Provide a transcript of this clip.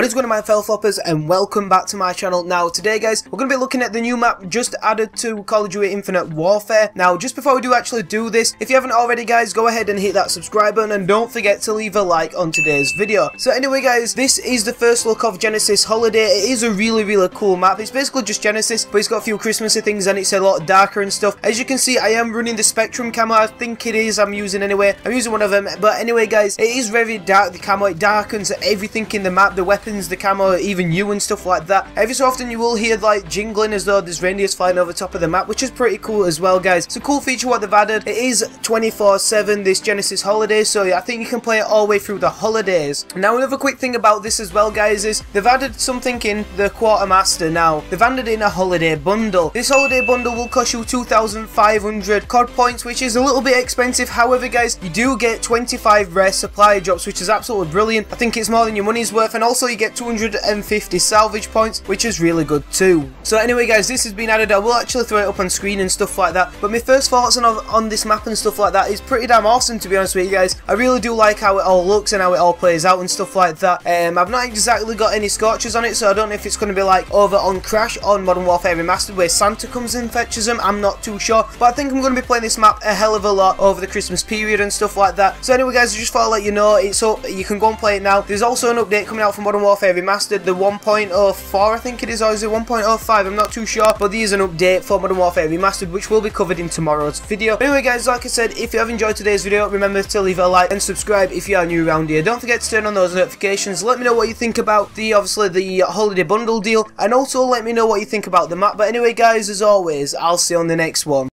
one of my fell floppers and welcome back to my channel. Now today guys, we're going to be looking at the new map just added to Call of Duty Infinite Warfare. Now just before we do actually do this, if you haven't already guys, go ahead and hit that subscribe button and don't forget to leave a like on today's video. So anyway guys, this is the first look of Genesis Holiday. It is a really really cool map. It's basically just Genesis, but it's got a few Christmassy things and it's a lot darker and stuff. As you can see, I am running the Spectrum camo. I think it is I'm using anyway. I'm using one of them. But anyway guys, it is very dark, the camo. It darkens everything in the map, the weapons, the camo, even you and stuff like that. Every so often you will hear like jingling as though there's reindeers flying over top of the map, which is pretty cool as well, guys. It's a cool feature what they've added. It is 24-7 this Genesis holiday, so yeah, I think you can play it all the way through the holidays. Now another quick thing about this as well, guys, is they've added something in the Quartermaster now. They've added in a holiday bundle. This holiday bundle will cost you 2,500 COD points, which is a little bit expensive. However, guys, you do get 25 rare supply drops, which is absolutely brilliant. I think it's more than your money's worth, and also you get 250 salvage points, which is really good too. So anyway, guys, this has been added. I will actually throw it up on screen and stuff like that. But my first thoughts on, on this map and stuff like that is pretty damn awesome, to be honest with you guys. I really do like how it all looks and how it all plays out and stuff like that. Um, I've not exactly got any scorches on it, so I don't know if it's going to be like over on Crash on Modern Warfare Remastered, where Santa comes and fetches them. I'm not too sure, but I think I'm going to be playing this map a hell of a lot over the Christmas period and stuff like that. So anyway, guys, I just thought I'd let you know it's up. You can go and play it now. There's also an update coming out for Modern Warfare Remastered, the 1.04, I think it is, or is it 1.05? I'm not too sure, but there is an update for Modern Warfare Remastered, which will be covered in tomorrow's video. But anyway, guys, like I said, if you have enjoyed today's video, remember to leave a like and subscribe if you are new around here. Don't forget to turn on those notifications. Let me know what you think about the, obviously, the holiday bundle deal, and also let me know what you think about the map. But anyway, guys, as always, I'll see you on the next one.